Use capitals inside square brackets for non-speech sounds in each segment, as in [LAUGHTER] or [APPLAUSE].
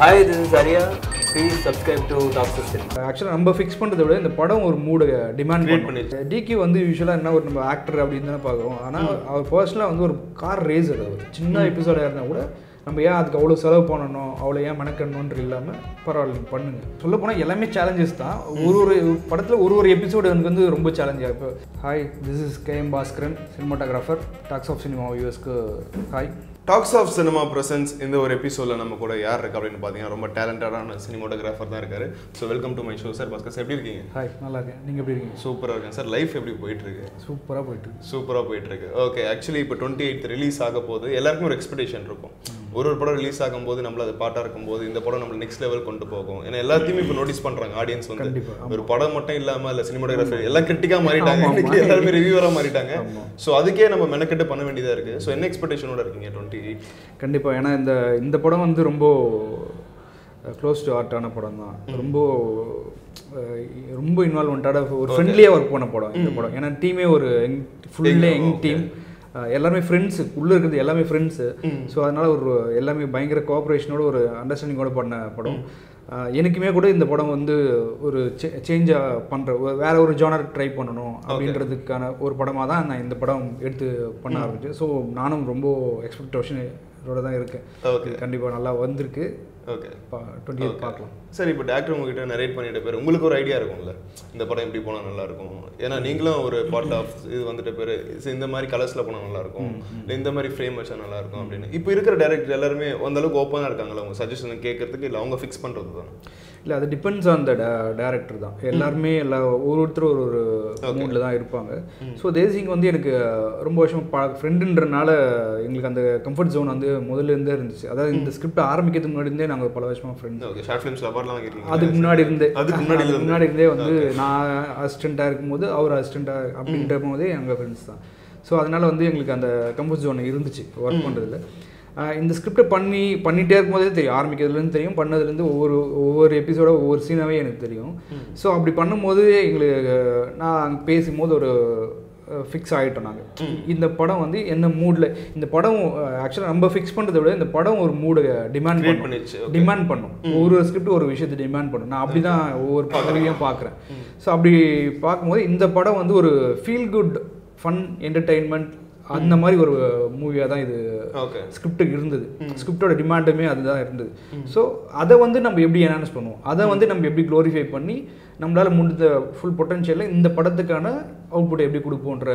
Hi, this is Arya. Please subscribe to Doctor Cinema. ஆக்சுவலாக நம்ம fix பண்ணுறதை விட இந்த படம் ஒரு மூடு டிமாண்ட் Create பண்ணிடுச்சு. டிகே வந்து யூஸ்வலாக என்ன ஒரு நம்ம ஆக்டர் அப்படின்னு தானே பார்க்குறோம். ஆனால் அவர் பர்சனலாக வந்து ஒரு கார் ரேசர் அவர். சின்ன எபிசோடாக இருந்தால் கூட நம்ம ஏன் அதுக்கு அவ்வளோ செலவு பண்ணணும்? அவ்வளோ ஏன் மெனக்கணுன்ற இல்லாமல் பரவாயில்ல பண்ணுங்க. சொல்ல போனால் எல்லாமே சேலஞ்சஸ் தான். ஒரு ஒரு படத்தில் ஒரு ஒரு எபிசோடு எனக்கு வந்து ரொம்ப சேலஞ்சாக இப்போ hi this is K M Baskaran cinematographer talks of cinema யூஎஸ்க்கு hi talks of cinema presents இந்த ஒரு எபிசோடில் நம்ம கூட யார் இருக்கு அப்படின்னு பார்த்தீங்கன்னா ரொம்ப டேலண்டடான சினிமோட்டோகிராஃபர் தான் இருக்காரு. So welcome to my show sir Baskar sir எப்படி இருக்கீங்க? ஹாய் நல்லா இருக்கேன். நீங்கள் எப்படி இருக்கீங்க? சூப்பராக இருக்கேன் சார் லைஃப் எப்படி போயிட்டு இருக்கு சூப்பராக போயிட்டு இருக்கு. சூப்பராக போயிட்டு இருக்கு ஓகே ஆக்சுவலி இப்போ டுவெண்ட்டி எயிட் ரிலீஸ் ஆக போது எல்லாருக்கும் ஒரு எக்ஸ்பெக்டேஷன் இருக்கும். ஒரு ஒரு படம் ரிலீஸ் ஆகும்போது நம்மள அது பாட்டாக இருக்கும்போது இந்த படம் நம்ம நெக்ஸ்ட் லெவல் கொண்டு போகும். ஏன்னா எல்லாத்தையுமே இப்போ நோட்டீஸ் பண்ணுறாங்க ஆடியன்ஸ் வந்து. ஒரு படம் மட்டும் இல்லாமல் இல்லை சினிமாட்டோகிராஃபி எல்லாம் கிரிட்டிக்காக மாறிட்டாங்க. எல்லாருமே ரிவ்யூவராக மாறிட்டாங்க. ஸோ அதுக்கே நம்ம மெனக்கெட்டு பண்ண வேண்டியதாக இருக்கு. ஸோ என்ன எக்ஸ்பெக்டேஷனோட இருக்கீங்க டுவெண்ட்டி எயிட் கண்டிப்பாக ஏன்னா இந்த இந்த படம் வந்து ரொம்ப க்ளோஸ் டு ஆர்ட்டான படம் தான். ரொம்ப ரொம்ப இன்வால்மெண்ட்டான ஒரு ஃப்ரெண்ட்லியாக ஒர்க் பண்ண படம் இந்த படம். ஏன்னா டீமே ஒரு யங் ஃபுல்லே யங் டீம் எல்லாருமே ஃப்ரெண்ட்ஸு உள்ளே இருக்கிறது எல்லாமே ஃப்ரெண்ட்ஸு ஸோ அதனால் ஒரு எல்லாமே பயங்கர கோஆப்ரேஷனோட ஒரு அண்டர்ஸ்டாண்டிங்கோட பண்ண படம். எனக்குமே கூட இந்த படம் வந்து ஒரு சேஞ்சாக பண்ணுற வேற ஒரு ஜானர் ட்ரை பண்ணணும் அப்படின்றதுக்கான ஒரு படமாக தான் நான் இந்த படம் எடுத்து பண்ண ஆரம்பிச்சேன். ஸோ நானும் ரொம்ப எக்ஸ்பெக்டேஷனோட தான் இருக்கேன். Okay. கண்டிப்பாக நல்லா வந்திருக்கு. ஓகே டுவெண்ட்டி பார்க்கலாம். சரி இப்போ டேரக்டர் உங்ககிட்ட நரேட் பண்ணிட்ட பேர் உங்களுக்கு ஒரு ஐடியா இருக்கும்ல? இந்த படம் எப்படி போனால் நல்லா இருக்கும்? ஏன்னா நீங்களும் ஒரு பார்ட் ஆஃப் இது வந்துட்ட பேர் இந்த மாதிரி கலர்ஸில் போனால் நல்லா இருக்கும். இல்லை இந்த மாதிரி ஃப்ரேம் வச்சா நல்லா இருக்கும் அப்படின்னு. இப்போ இருக்கிற டேரக்டர் எல்லாருமே அந்த அளவுக்கு ஓப்பனாக இருக்காங்களா? அவங்க சஜஷன் கேட்கறதுக்கு இல்லை அவங்க ஃபிக்ஸ் பண்ணுறது தான்? இல்லை அது டிபெண்ட்ஸ் ஆன் த டேரக்டர் தான். எல்லாருமே எல்லா ஒரு ஒருத்தரும் ஒரு ஒரு மூடில் தான் இருப்பாங்க. ஸோ தேசிங் வந்து எனக்கு ரொம்ப வருஷம் ப ஃப்ரெண்டுன்றனால எங்களுக்கு அந்த கம்ஃபர்ட் ஜோன் வந்து முதல்ல இருந்தே இருந்துச்சு. அதாவது இந்த ஸ்கிரிப்ட் ஆரம்பிக்கிறதுக்கு முன்னாடி இருந்தே நாங்கள் பல வருஷமாக ஃப்ரெண்ட்ஸ் அதுக்கு முன்னாடி இருந்தே. அதுக்கு முன்னாடி இருந்து. முன்னாடி இருந்தே வந்து நான் அசிஸ்டண்ட்டாக இருக்கும்போது அவர் அசிஸ்டண்ட்டாக அப்படின்ற போதே எங்கள் ஃப்ரெண்ட்ஸ் தான். ஸோ அதனால வந்து எங்களுக்கு அந்த கம்போஸ் ஜோன் இருந்துச்சு ஒர்க் பண்ணுறதுல இந்த ஸ்கிரிப்டை பண்ணி பண்ணிகிட்டே இருக்கும்போதே தெரியும். ஆரம்பிக்கிறதுலேருந்து தெரியும் பண்ணதுலேருந்து ஒவ்வொரு ஒவ்வொரு எபிசோட ஒவ்வொரு சீனாவே எனக்கு தெரியும். ஸோ அப்படி பண்ணும்போது எங்களுக்கு நான் அங்கே பேசும்போது ஒரு ஃபிக்ஸ் ஆகிட்டோம் நாங்கள் இந்த படம் வந்து என்ன மூடில் இந்த படம் ஆக்சுவலாக நம்ம ஃபிக்ஸ் பண்ணுறதை விட இந்த படம் ஒரு மூடை டிமாண்ட் பண்ணிடுச்சு. டிமாண்ட் பண்ணும். ஒவ்வொரு ஸ்கிரிப்ட் ஒரு விஷயத்தை டிமாண்ட் பண்ணும். நான் அப்படி தான் ஒவ்வொரு படங்களையும் பார்க்குறேன். ஸோ அப்படி பார்க்கும்போது இந்த படம் வந்து ஒரு ஃபீல் குட் ஃபன் என்டர்டெயின்மெண்ட் அந்த மாதிரி ஒரு மூவியாக தான் இது ஓகே ஸ்கிரிப்டுக்கு இருந்தது. ஸ்கிரிப்டோட டிமாண்டுமே அதுதான் இருந்தது. ஸோ அதை வந்து நம்ம எப்படி என்ஹான்ஸ் பண்ணுவோம்? அதை வந்து நம்ம எப்படி க்ளோரிஃபை பண்ணி நம்மளால் முடிந்த ஃபுல் பொட்டன்ஷியலில் இந்த படத்துக்கான அவுட்புட் எப்படி கொடுப்போன்ற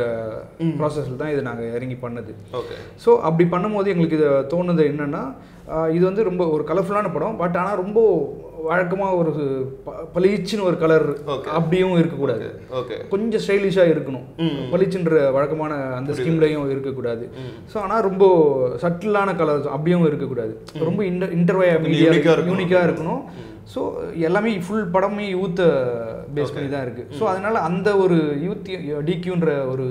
ப்ராசஸில் தான் இது நாங்கள் இறங்கி பண்ணது. ஓகே ஸோ அப்படி பண்ணும்போது எங்களுக்கு இது தோணுது என்னென்னா இது வந்து ரொம்ப ஒரு கலர்ஃபுல்லான படம். பட் ஆனால் ரொம்ப வழக்கமாக ஒரு ப- பளிச்சுன்னு ஒரு கலர். அப்படியும் இருக்கக்கூடாது. கொஞ்சம் ஸ்டைலிஷாக இருக்கணும். பளிச்சுன்ற வழக்கமான அந்த ஸ்கீம்லையும் இருக்கக்கூடாது. ஸோ ஆனால் ரொம்ப சட்டிலான கலர் அப்படியும் இருக்கக்கூடாது. ரொம்ப இன்டர் இன்டர்வே unique ஆ இருக்கணும். யூனிக்காக இருக்கணும். ஸோ எல்லாமே ஃபுல் படமே யூத்தை பேஸ் பண்ணி தான் இருக்குது ஸோ அதனால அந்த ஒரு யூத் டிக்யூன்ற ஒரு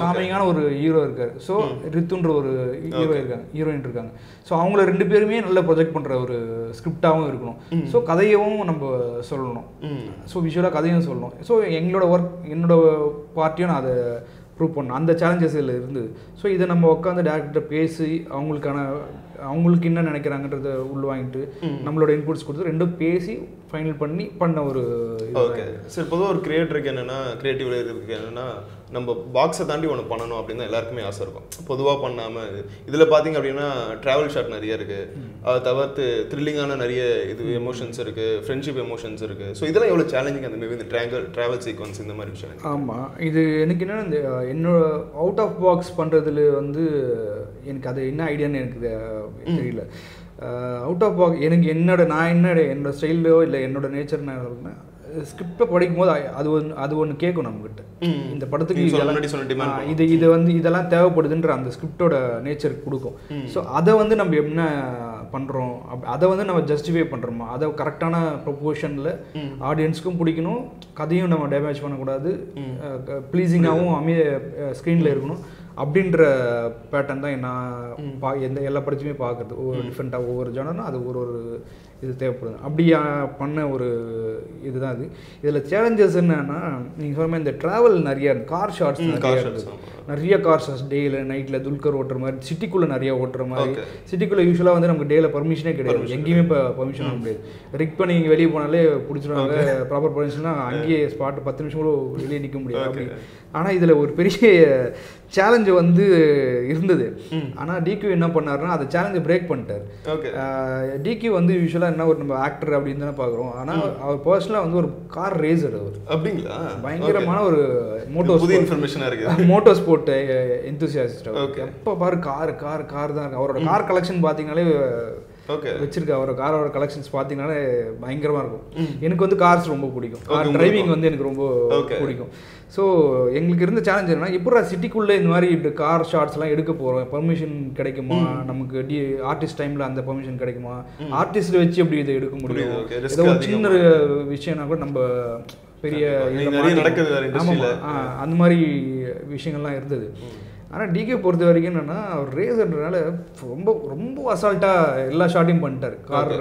சாமிங்கான ஒரு ஹீரோ இருக்காரு. ஸோ ரித்துன்ற ஒரு ஹீரோ இருக்காங்க ஹீரோயின் இருக்காங்க. ஸோ அவங்கள ரெண்டு பேருமே நல்லா ப்ரொஜெக்ட் பண்ணுற ஒரு ஸ்கிரிப்டாகவும் இருக்கணும். ஸோ கதையவும் நம்ம சொல்லணும். ஸோ விஷுவலாக கதையும் சொல்லணும். ஸோ எங்களோட ஒர்க் என்னோட பார்ட்டியும் நான் அதை ப்ரூவ் பண்ணணும். அந்த சேலஞ்சஸ் இதில் இருந்தது ஸோ இதை நம்ம உட்காந்து டேரக்டர் பேசி அவங்களுக்கான அவங்களுக்கு என்ன நினைக்கிறாங்கன்றத உள்வாங்கிட்டு நம்மளோட இன்புட்ஸ் கொடுத்து ரெண்டும் பேசி ஃபைனல் பண்ணி பண்ண ஒரு ஓகே சரி பொதுவாக ஒரு கிரியேட்டருக்கு என்னன்னா கிரியேட்டிவ் என்னன்னா நம்ம பாக்ஸை தாண்டி ஒன்று பண்ணணும் அப்படின்னு தான் எல்லாருக்குமே ஆசை இருக்கும். பொதுவாக பண்ணாமல் இதில் பார்த்தீங்க அப்படின்னா ட்ராவல் ஷாட் நிறைய இருக்கு. அதை தவிர்த்து த்ரில்லிங்கான நிறைய இது எமோஷன்ஸ் இருக்கு ஃப்ரெண்ட்ஷிப் எமோஷன்ஸ் இருக்கு. ஸோ இதெல்லாம் எவ்வளோ சேலஞ்சிங் அந்த மேபி இந்த ட்ராங்கல் ட்ராவல் சீக்வன்ஸ் இந்த மாதிரி விஷயம் ஆமாம் இது எனக்கு என்னன்னா இந்த என்னோட அவுட் ஆஃப் பாக்ஸ் பண்ணுறதுல வந்து எனக்கு அது என்ன ஐடியான்னு எனக்கு தெரியல. அவுட் ஆஃப் பாக்ஸ் எனக்கு என்னோட நான் என்ன என்னோட ஸ்டைலோ இல்லை என்னோட நேச்சர் நான் ஸ்கிரிப்டை படிக்கும் போது அது ஒன்று அது ஒன்று கேட்கும் நம்மகிட்ட. இந்த படத்துக்கு இது இது வந்து இதெல்லாம் தேவைப்படுதுன்ற அந்த ஸ்கிரிப்டோட நேச்சர் கொடுக்கும். ஸோ அதை வந்து நம்ம என்ன பண்ணுறோம் அதை வந்து நம்ம ஜஸ்டிஃபை பண்ணுறோமா அதை கரெக்டான ப்ரொபோஷனில் ஆடியன்ஸ்க்கும் பிடிக்கணும். கதையும் நம்ம டேமேஜ் பண்ணக்கூடாது. ப்ளீஸிங்காகவும் அமைய ஸ்க்ரீனில் இருக்கணும். அப்படின்ற பேட்டர்ன் தான் நான் பா எந்த எல்லா படத்தையுமே பார்க்குறது. ஒவ்வொரு டிஃப்ரெண்ட்டாக ஒவ்வொரு ஜானரும் அது ஒரு ஒரு இது தேவைப்படுது. அப்படி ஆ, பண்ண ஒரு இதுதான் இது இதில் சேலஞ்சஸ் என்னன்னா நீங்கள் சொன்ன இந்த ட்ராவல் நிறைய கார் ஷார்ட்ஸ் நிறைய. நிறைய கார்ஸ் டேயில் நைட்டில் துல்கர் ஓட்டுற மாதிரி சிட்டிக்குள்ளே நிறைய ஓட்டுற மாதிரி. சிட்டிக்குள்ளே யூஸ்வலாக வந்து நமக்கு டேயில் பர்மிஷனே கிடையாது. எங்கேயுமே இப்போ பர்மிஷன் முடியாது. ரிக் பண்ணி இங்கே வெளியே போனாலே பிடிச்சிருவாங்க ப்ராப்பர் பர்மிஷன்னா அங்கேயே ஸ்பாட் பத்து நிமிஷம் கூட வெளியே நிற்க முடியாது. அப்படி ஆனால் இதில் ஒரு பெரிய சேலஞ்சு வந்து இருந்தது. ஆனால் டிக்யூ என்ன பண்ணாருன்னா அந்த சேலஞ்சை பிரேக் பண்ணிட்டார். டிக்யூ வந்து யூஸ்வலாக என்ன ஒரு நம்ம ஆக்டர் அப்படின்னு தானே பார்க்குறோம். ஆனால் அவர் பர்சனலாக வந்து ஒரு கார் ரேசர் அவர். அப்படிங்களா? பயங்கரமான ஒரு. மோட்டோ புது இன்ஃபர்மேஷனா இருக்கு மோட்டோ ஸ்போர்ட் எந்தூசியாசிஸ்ட் Okay. எப்போ பாரு கார் கார் கார் தான் இருக்கு. அவரோட கார் கலெக்ஷன் பார்த்தீங்கன்னாலே ஓகே வச்சிருக்க அவரோட காரோட கலெக்ஷன்ஸ் பார்த்தீங்கன்னாலே பயங்கரமாக இருக்கும். எனக்கு வந்து கார்ஸ் ரொம்ப பிடிக்கும். கார் டிரைவிங் வந்து எனக்கு ரொம்ப. பிடிக்கும். ஸோ எங்களுக்கு இருந்த சேலஞ்ச் என்னன்னா எப்படா சிட்டிக்குள்ளே இந்த மாதிரி இப்படி கார் ஷார்ட்ஸ்லாம் எடுக்க போகிறோம் பர்மிஷன் கிடைக்குமா? நமக்கு டி ஆர்டிஸ்ட் டைமில் அந்த பர்மிஷன் கிடைக்குமா? ஆர்டிஸ்ட் வச்சு எப்படி இதை எடுக்க முடியும்? ஏதோ ஒரு சின்ன விஷயம்னா கூட நம்ம பெரிய. நடக்குது அந்த மாதிரி விஷயங்கள்லாம் இருந்தது. ஆனால் டிகே பொறுத்த வரைக்கும் என்னன்னா அவர் ரேசர்ன்றனால ரொம்ப ரொம்ப அசால்ட்டாக எல்லா ஷாட்டையும் பண்ணிட்டார். கார்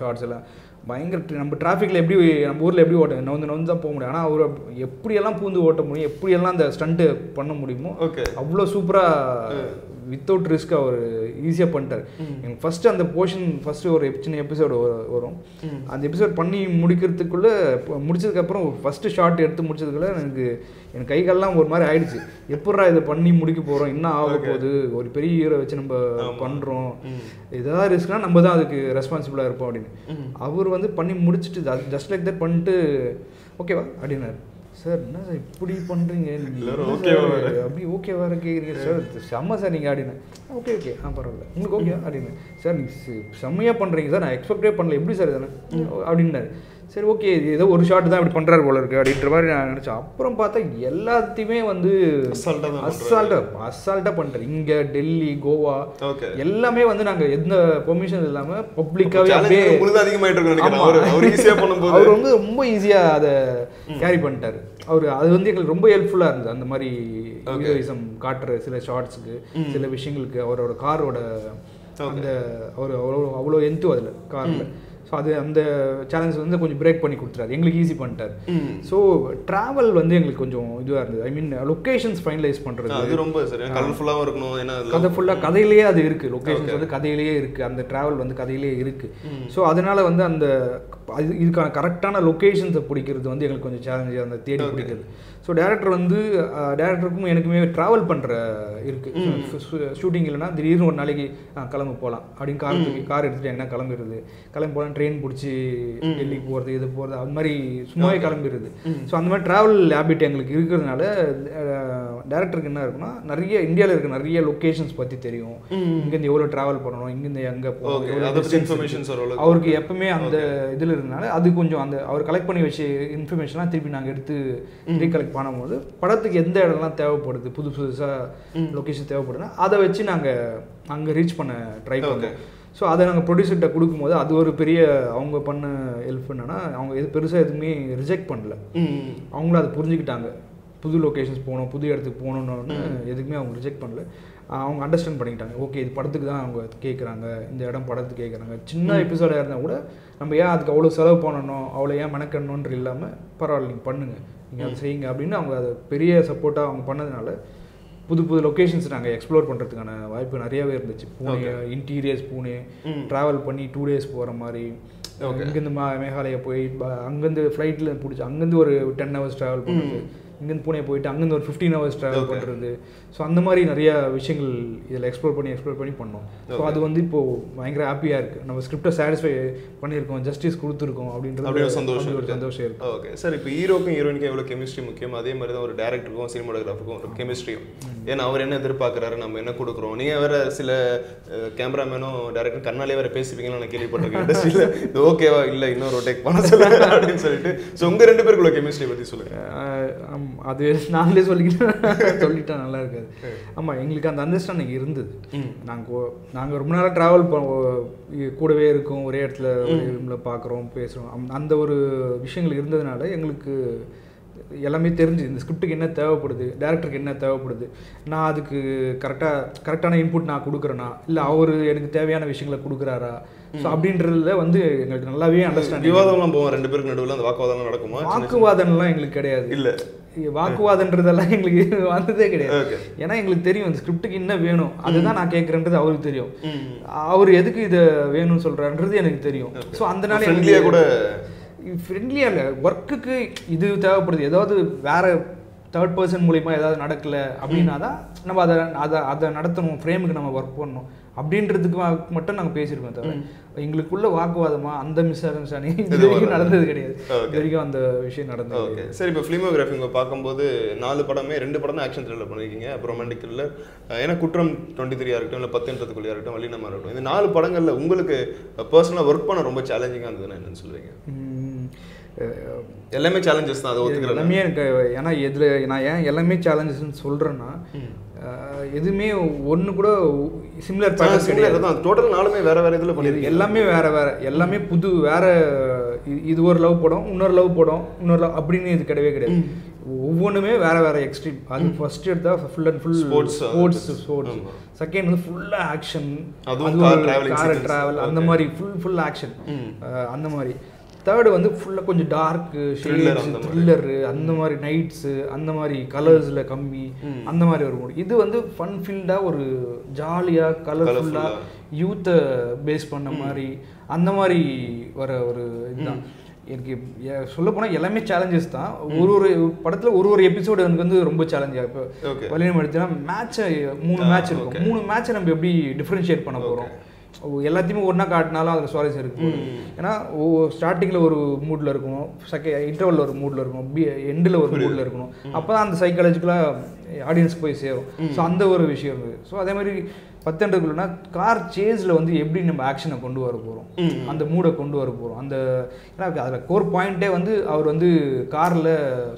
ஷார்ட்ஸ் எல்லாம். பயங்கர நம்ம டிராஃபிக்கில் எப்படி நம்ம ஊரில் எப்படி ஓட்ட நவுந்து நவுந்து தான் போக முடியும். ஆனால் அவர் எப்படியெல்லாம் பூந்து ஓட்ட முடியும் எப்படியெல்லாம் அந்த ஸ்டண்ட்டு பண்ண முடியுமோ அவ்வளோ சூப்பராக வித்தவுட் ரிஸ்க் அவர் ஈஸியாக பண்ணிட்டார். எனக்கு ஃபஸ்ட்டு அந்த போர்ஷன் ஃபஸ்ட்டு ஒரு சின்ன எபிசோடு வரும். அந்த எபிசோட் பண்ணி முடிக்கிறதுக்குள்ளே முடிச்சதுக்கப்புறம் ஃபஸ்ட்டு ஷாட் எடுத்து முடிச்சதுக்குள்ள எனக்கு எனக்கு கை கால்லாம் ஒரு மாதிரி ஆயிடுச்சு. எப்பட்றா இதை பண்ணி முடிக்க போகிறோம் என்ன ஆக போகுது? ஒரு பெரிய ஹீரோ வச்சு நம்ம பண்ணுறோம் ஏதாவது ரிஸ்க்னா நம்ம தான் அதுக்கு ரெஸ்பான்சிபிளாக இருப்போம் அப்படின்னு. அவர் வந்து பண்ணி முடிச்சுட்டு ஜஸ்ட் லைக் தட் பண்ணிட்டு ஓகேவா அப்படின்னாரு. சார் என்ன சார் இப்படி பண்ணுறீங்க அப்படி ஓகேவா கேட்குறீங்க சார் செம்ம சார் நீங்கள் அப்படின்னு ஓகே ஓகே ஆ பரவாயில்ல. உங்களுக்கு ஓகே அப்படின்னு சார் நீங்கள் செம்மையாக பண்ணுறீங்க சார் நான் எக்ஸ்பெக்டே பண்ணல. எப்படி சார் இதெல்லாம் அப்படின்னாரு. சரி ஓகே ஏதோ ஒரு ஷாட் தான் இப்படி பண்ணுறாரு போல இருக்கு அப்படின்ற மாதிரி நான் நினச்சேன். அப்புறம் பார்த்தா எல்லாத்தையுமே வந்து பண்றாரு. அசால்ட்டாக அசால்ட்டாக பண்ணுறாரு இங்கே டெல்லி கோவா எல்லாமே வந்து நாங்கள் எந்த பெர்மிஷன் இல்லாமல் பப்ளிக்காகவே அப்படியே ஆமா. அவர் வந்து ரொம்ப ஈஸியா அதை கேரி பண்ணிட்டாரு. அவர் அது வந்து எங்களுக்கு ரொம்ப ஹெல்ப்ஃபுல்லா இருந்தது. அந்த மாதிரி ஹீரோயிசம் காட்டுற சில ஷார்ட்ஸுக்கு சில விஷயங்களுக்கு அவரோட காரோட அந்த அவர் அவ்வளோ அவ்வளோ எந்து அதில் காரில் ஸோ அது அந்த சேலஞ்ச் வந்து கொஞ்சம் பிரேக் பண்ணி கொடுத்துறாரு எங்களுக்கு ஈஸி பண்ணிட்டார். ஸோ ட்ராவல் வந்து எங்களுக்கு கொஞ்சம் இதுவாக இருந்தது. ஐ மீன் லொக்கேஷன்ஸ் ஃபைனலைஸ் பண்ணுறது அது ரொம்ப சரி கலர்ஃபுல்லாகவும் இருக்கணும். ஏன்னா கதை ஃபுல்லாக கதையிலேயே அது இருக்குது லொக்கேஷன்ஸ் வந்து கதையிலேயே இருக்குது அந்த டிராவல் வந்து கதையிலேயே இருக்குது ஸோ அதனால வந்து அந்த அது இதுக்கான கரெக்டான லொக்கேஷன்ஸை பிடிக்கிறது வந்து எங்களுக்கு கொஞ்சம் சேலஞ்சு அந்த தேடி பிடிக்கிறது. ஸோ டேரக்டர் வந்து டேரக்டருக்கும் எனக்குமே ட்ராவல் பண்ணுற இருக்குது ஷூட்டிங் இல்லைன்னா திடீர்னு ஒரு நாளைக்கு கிளம்பு போகலாம் அப்படின்னு கார் கார் எடுத்துட்டு எங்கன்னா கிளம்பிடுறது. கிளம்பி போகலாம் ட்ரெயின் பிடிச்சி டெல்லிக்கு போகிறது இது போகிறது அது மாதிரி சும்மாவே கிளம்பிடுது ஸோ அந்த மாதிரி ட்ராவல் ஹேபிட் எங்களுக்கு இருக்கிறதுனால டேரக்டருக்கு என்ன இருக்குன்னா நிறைய இந்தியாவில் இருக்க நிறைய லொக்கேஷன்ஸ் பற்றி தெரியும். இங்கேருந்து எவ்வளோ ட்ராவல் பண்ணணும் இங்கேருந்து எங்கே போகணும் அவருக்கு எப்பவுமே அந்த இதில் இருந்தனால அது கொஞ்சம் அந்த அவர் கலெக்ட் பண்ணி வச்ச இன்ஃபர்மேஷன்லாம் திருப்பி நாங்கள் எடுத்து ரீகலெக்ட் பண்ணும்போது படத்துக்கு எந்த இடம்லாம் தேவைப்படுது புது புதுசாக லொக்கேஷன் தேவைப்படுதுன்னா அதை வச்சு நாங்கள் அங்கே ரீச் பண்ண ட்ரை பண்ணோம். ஸோ அதை நாங்கள் ப்ரொடியூசர்கிட்ட கொடுக்கும்போது அது ஒரு பெரிய அவங்க பண்ண ஹெல்ப் என்னன்னா அவங்க எது பெருசாக எதுவுமே ரிஜெக்ட் பண்ணல. அவங்களும் அதை புரிஞ்சுக்கிட்டாங்க. புது லொக்கேஷன்ஸ் போகணும் புது இடத்துக்கு போகணுன்னு எதுக்குமே அவங்க ரிஜெக்ட் பண்ணல. அவங்க அண்டர்ஸ்டாண்ட் பண்ணிக்கிட்டாங்க. ஓகே இது படத்துக்கு தான் அவங்க கேட்குறாங்க இந்த இடம் படத்துக்கு கேட்குறாங்க சின்ன எபிசோடாக இருந்தால் கூட நம்ம ஏன் அதுக்கு அவ்வளோ செலவு பண்ணணும்? அவ்வளோ ஏன் மெனக்கணுன்ற இல்லாமல் பரவாயில்ல நீங்கள் பண்ணுங்கள் நீங்கள் அதை செய்யுங்க அப்படின்னு அவங்க அதை பெரிய சப்போர்ட்டாக அவங்க பண்ணதுனால புது புது லொக்கேஷன்ஸ் நாங்கள் எக்ஸ்ப்ளோர் பண்ணுறதுக்கான வாய்ப்பு நிறையவே இருந்துச்சு. பூனே இன்டீரியர்ஸ் பூனே ட்ராவல் பண்ணி டூ டேஸ் போகிற மாதிரி இங்கேருந்து மேகாலயா போய் அங்கேருந்து ஃப்ளைட்டில் பிடிச்சி அங்கேருந்து ஒரு டென் ஹவர்ஸ் ட்ராவல் பண்ணுறது இங்கேருந்து பூனே போயிட்டு அங்கேருந்து ஒரு ஃபிஃப்டீன் ஹவர்ஸ் ட்ராவல் பண்ணுறது ஸோ அந்த மாதிரி நிறைய விஷயங்கள் இதில் எக்ஸ்ப்ளோர் பண்ணி எக்ஸ்ப்ளோர் பண்ணி பண்ணோம். ஸோ அது வந்து இப்போது பயங்கர ஹாப்பியாக இருக்குது நம்ம ஸ்கிரிப்டை சாட்டிஸ்ஃபை பண்ணியிருக்கோம் ஜஸ்டிஸ் கொடுத்துருக்கோம் அப்படின்றது சந்தோஷம் ஒரு. சந்தோஷம் இருக்குது ஓகே சார் இப்போ ஹீரோக்கும் ஹீரோயினுக்கும் எவ்வளோ கெமிஸ்ட்ரி முக்கியம்? அதே மாதிரி தான் ஒரு டேரக்டருக்கும் சினிமாட்டோகிராஃபருக்கும் ஒரு கெமிஸ்ட்ரியும் ஏன்னா அவர் என்ன எதிர்பார்க்குறாரு நம்ம என்ன கொடுக்குறோம்? நீங்கள் வேற சில கேமராமேனும் டேரக்டர் கண்ணாலே வேற பேசிப்பீங்கன்னு நான் கேள்விப்பட்டிருக்கேன். [LAUGHS] இண்டஸ்ட்ரியில் இது ஓகேவா இல்லை இன்னொரு டேக் பண்ண சொல்லுங்க அப்படின்னு சொல்லிட்டு. ஸோ உங்கள் ரெண்டு பேருக்குள்ள கெமிஸ்ட்ரி பற்றி சொல்லுங்க. ஆஹ் ஆம், அது நாங்களே சொல்லிக்கிட்டு சொல்லிட்டா நல்லா இருக்காது. ஆமாம் எங்களுக்கு அந்த அண்டர்ஸ்டாண்டிங் இருந்தது. நாங்கள் நாங்கள் ரொம்ப நேரம் ட்ராவல் கூடவே இருக்கோம் ஒரே இடத்துல ஒரே ரூமில் பார்க்குறோம் பேசுகிறோம் அந்த ஒரு விஷயங்கள் இருந்ததுனால எங்களுக்கு எல்லாமே தெரிஞ்சு இந்த ஸ்கிரிப்டுக்கு என்ன தேவைப்படுது டேரக்டருக்கு என்ன தேவைப்படுது நான் அதுக்கு கரெக்டாக கரெக்டான இன்புட் நான் கொடுக்குறேனா? இல்லை அவர் எனக்கு தேவையான விஷயங்களை கொடுக்குறாரா? ஸோ அப்படின்றதுல வந்து எங்களுக்கு நல்லாவே அண்டர்ஸ்டாண்டிங் விவாதம்லாம் போவோம் ரெண்டு பேருக்கு நடுவில் அந்த வாக்குவாதம் நடக்குமா? வாக்குவாதம்லாம் எங்களுக்கு கிடையாது. இல்ல. வாக்குவாதன்றதெல்லாம் [LAUGHS] எங்களுக்கு வந்ததே கிடையாது. ஏன்னா எங்களுக்கு தெரியும் இந்த ஸ்கிரிப்டுக்கு என்ன வேணும் அதுதான் நான் கேட்குறேன்றது அவருக்கு தெரியும். அவர் எதுக்கு இதை வேணும்னு சொல்றான்றது எனக்கு தெரியும். ஸோ அந்த நாள் Friendly-ஆ கூட ஃப்ரெண்ட்லியாக இல்லை. ஒர்க்குக்கு இது தேவைப்படுது. ஏதாவது வேற தேர்ட் பர்சன் மூலிமா ஏதாவது நடக்கல அப்படின்னா தான் நம்ம அதை அதை அதை நடத்தணும் ஃப்ரேமுக்கு நம்ம ஒர்க் பண்ணணும். அப்படின்றதுக்கு மட்டும் நாங்கள் பேசியிருக்கோம் தவிர எங்களுக்குள்ள வாக்குவாதமா அந்த மிஸ் அண்டர்ஸ்டாண்டிங் இது வரைக்கும் நடந்தது கிடையாது. இது வரைக்கும் அந்த விஷயம் நடந்தது ஓகே. சரி இப்போ ஃபிலிமோகிராஃபி உங்க பார்க்கும்போது நாலு படமே ரெண்டு படம் தான் ஆக்ஷன் த்ரில்லர் பண்ணிருக்கீங்க. அப்புறம் ரொமான்டிக் த்ரில்லர் ஏன்னா குற்றம் டுவெண்ட்டி த்ரீயா இருக்கட்டும் இல்லை பத்துன்றதுக்குள்ளே இருக்கட்டும் வள்ளினமா இருக்கட்டும் இந்த நாலு படங்கள்ல உங்களுக்கு பர்சனலாக ஒர்க் பண்ண ரொம்ப சேலஞ்சிங்காக இருந்ததுன்னா என்னன்னு அஹ், எல்லாமே சேலஞ்சஸ் தான் அதை ஒத்துக்கிறேன் எல்லாமே எனக்கு ஏன்னா எதில் நான் ஏன் எல்லாமே சேலஞ்சஸ்ன்னு சொல்கிறேன்னா எதுவுமே ஒன்று கூட சிமிலர் பேட்டர்ன் கிடையாது. தான் டோட்டல் நாலுமே வேற வேற இதில் பண்ணிருக்கீங்க. எல்லாமே வேற வேற எல்லாமே புது வேற இது ஒரு லவ் படம் இன்னொரு லவ் படம் இன்னொரு லவ் அப்படின்னு இது கிடையவே கிடையாது. ஒவ்வொன்றுமே வேற வேற எக்ஸ்ட்ரீம் அது ஃபர்ஸ்ட் எடுத்தா full and full Sports, sports sports second வந்து ஃபுல்லாக ஆக்ஷன் அதுவும் கார். டிராவல் அந்த மாதிரி ஃபுல் ஃபுல் ஆக்ஷன் அந்த மாதிரி. தேர்டு வந்து ஃபுல்லாக கொஞ்சம் டார்க் Thriller அந்த மாதிரி. த்ரில்லரு அந்த மாதிரி நைட்ஸு அந்த மாதிரி கலர்ஸில் கம்மி அந்த மாதிரி ஒரு மூடி இது வந்து ஃபன் ஃபீல்டாக ஒரு ஜாலியாக கலர்ஃபுல்லாக யூத்தை பேஸ் பண்ண மாதிரி அந்த மாதிரி வர ஒரு இதுதான். எனக்கு சொல்ல போனால் எல்லாமே சேலஞ்சஸ் தான். ஒரு ஒரு படத்தில் ஒரு ஒரு எபிசோடு எனக்கு வந்து ரொம்ப சேலஞ்சாக இப்போ. வலினம் எடுத்தா மேட்சை மூணு மேட்ச் இருக்கும். மூணு மேட்சை நம்ம எப்படி டிஃப்ரென்ஷியேட் பண்ண போகிறோம் எல்லாத்தையுமே ஒன்றா காட்டினாலும் அதில் சுவாரஸ்யம் இருக்கும் ஏன்னா ஸ்டார்டிங்கில் ஒரு மூடில் இருக்கணும் செகண்ட் இன்டர்வலில் ஒரு மூடில் இருக்கணும் பி எண்டில் ஒரு மூடில் இருக்கணும். அப்போ தான் அந்த சைக்காலஜிக்கலாக ஆடியன்ஸ் போய் சேரும். ஸோ அந்த ஒரு விஷயம் இருக்குது ஸோ அதே மாதிரி பத்தெண்டுக்குள்ளனா கார் சேஸில் வந்து எப்படி நம்ம ஆக்ஷனை கொண்டு வர போகிறோம் அந்த மூடை கொண்டு வர போகிறோம் அந்த ஏன்னா அதில் கோர் பாயிண்ட்டே வந்து அவர் வந்து காரில்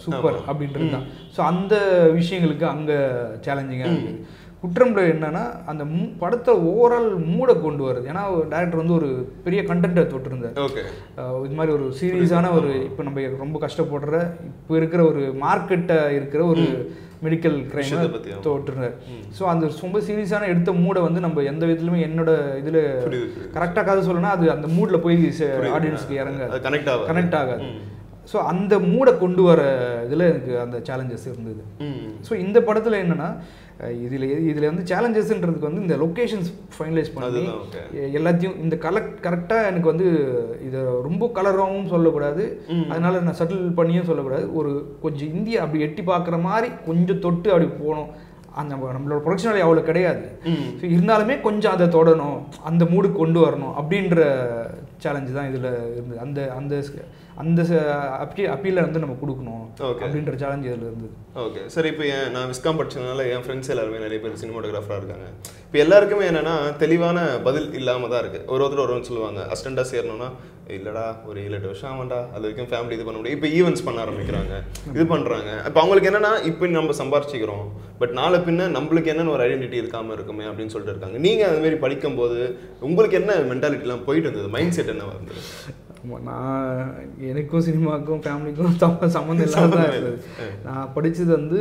சூப்பர் அப்படின்றது தான். ஸோ அந்த விஷயங்களுக்கு அங்கே சேலஞ்சிங்காக இருக்குது. குற்றம்ல என்னன்னா அந்த படத்தை ஓவரால் மூட கொண்டு வருது ஏன்னா டேரக்டர் வந்து ஒரு பெரிய கண்டென்ட்டை தொட்டிருந்தார். ஓகே. இது மாதிரி ஒரு சீரியஸான ஒரு இப்போ நம்ம ரொம்ப கஷ்டப்படுற இப்போ இருக்கிற ஒரு மார்க்கெட்டை இருக்கிற ஒரு மெடிக்கல் கிரைம். தோற்றுறார் ஸோ அந்த ரொம்ப சீரியஸான எடுத்த மூடை வந்து நம்ம எந்த விதத்துலையுமே என்னோட இதில். கரெக்டாக கதை சொல்லணும்னா அது அந்த மூடில் போய் ஆடியன்ஸ்க்கு இறங்காது. அது கனெக்ட் ஆகும் கனெக்ட் ஆகாது. ஸோ அந்த மூடை கொண்டு வர இதில் எனக்கு அந்த சேலஞ்சஸ் இருந்தது. ஸோ இந்த படத்தில் என்னன்னா இதுல இதில் வந்து சேலஞ்சஸ்ன்றதுக்கு வந்து இந்த லொக்கேஷன்ஸ் ஃபைனலைஸ் பண்ணி எல்லாத்தையும் இந்த கலெக்ட் கரெக்டாக எனக்கு வந்து இதை ரொம்ப கலராகவும் சொல்லக்கூடாது. அதனால நான் சட்டில் பண்ணியும் சொல்லக்கூடாது. ஒரு கொஞ்சம் இந்தியா அப்படி எட்டி பார்க்குற மாதிரி கொஞ்சம் தொட்டு அப்படி போகணும். அந்த நம்ம- நம்மளோட ப்ரொடக்ஷன் அவ்வளோ கிடையாது. ஸோ இருந்தாலுமே கொஞ்சம் அதை தொடணும். அந்த மூடுக்கு கொண்டு வரணும். அப்படின்ற சேலஞ்சு தான் இதில் இருந்தது. அந்த அந்த அந்த அப்பீ அப்பீலை வந்து நம்ம கொடுக்கணும் Okay. அப்படின்ற சேலஞ்சு இதில் இருந்தது. ஓகே சரி இப்போ நான் விஸ்காம் படிச்சதுனால என் ஃப்ரெண்ட்ஸ் எல்லாருமே நிறைய பேர் சினிமாட்டோகிராஃபராக இருக்காங்க. இப்போ எல்லாருக்குமே என்னன்னா தெளிவான பதில் இல்லாமல் தான் இருக்குது ஒரு ஒருத்தர் ஒருவன் சொல்லுவாங்க அஸ்டண்டாக சேரணும்னா இல்லடா ஒரு ஏழு எட்டு வருஷம் ஆமாண்டா அது வரைக்கும் ஃபேமிலி இது பண்ண முடியும் இப்போ ஈவெண்ட்ஸ் பண்ண ஆரம்பிக்கிறாங்க இது பண்ணுறாங்க இப்போ அவங்களுக்கு என்னன்னா இப்போ நம்ம சம்பாரிச்சிக்கிறோம். பட் நாளை பின்ன நம்மளுக்கு என்னன்னு ஒரு ஐடென்டிட்டி இருக்காமல் இருக்குமே அப்படின்னு சொல்லிட்டு இருக்காங்க. நீங்கள் அது மாதிரி படிக்கும்போது உங்களுக்கு என்ன மென்டாலிட்டிலாம் போயிட்டு இருந்தது? மைண்ட் செட் என்ன இருந்தது நான் எனக்கும் சினிமாவுக்கும் ஃபேமிலிக்கும் சம்ம சம்மந்தம் இல்லாம தான் இருந்தது. நான் படித்தது வந்து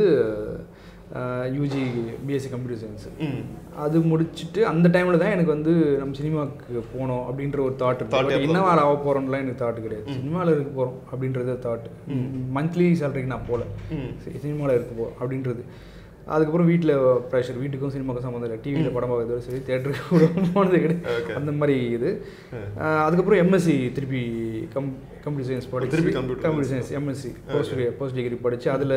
யூஜி பிஎஸ்சி கம்ப்யூட்டர் சயின்ஸ் அது முடிச்சுட்டு அந்த டைமில் தான் எனக்கு வந்து நம்ம சினிமாவுக்கு போகணும் அப்படின்ற ஒரு தாட் இருக்கு. எப்போ என்ன வேலை ஆக போகிறோம்லாம் எனக்கு தாட் கிடையாது. சினிமாவில் இருக்க போகிறோம் அப்படின்றது தாட் மந்த்லி சேலரிக்கு நான் போகல சினிமாவில் இருக்க போகிறோம் அப்படின்றது. அதுக்கப்புறம் வீட்டில் ப்ரெஷர் வீட்டுக்கும் சினிமாவுக்கும் சம்மந்தம் இல்லை. டிவியில் படம் பார்க்கறதோட சரி தேட்டருக்கு [LAUGHS] கூட போனது கிடையாது. அந்த மாதிரி இது. அதுக்கப்புறம் எம்எஸ்சி திருப்பி கம் கம்ப்யூட்டர் சயின்ஸ் படிச்சு computer science MSc post post degree படித்து அதில்